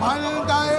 Bhagdaya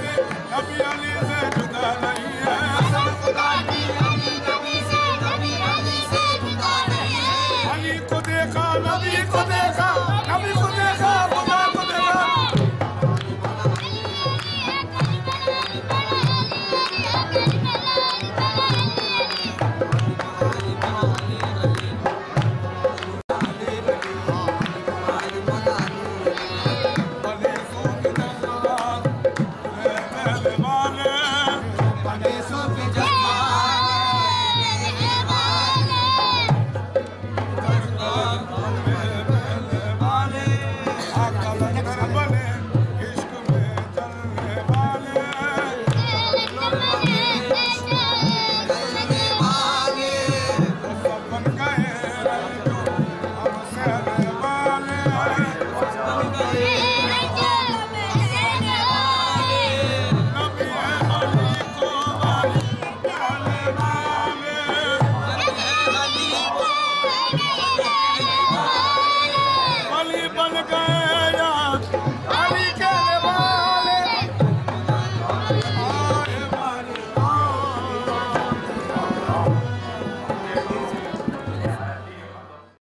Campeão!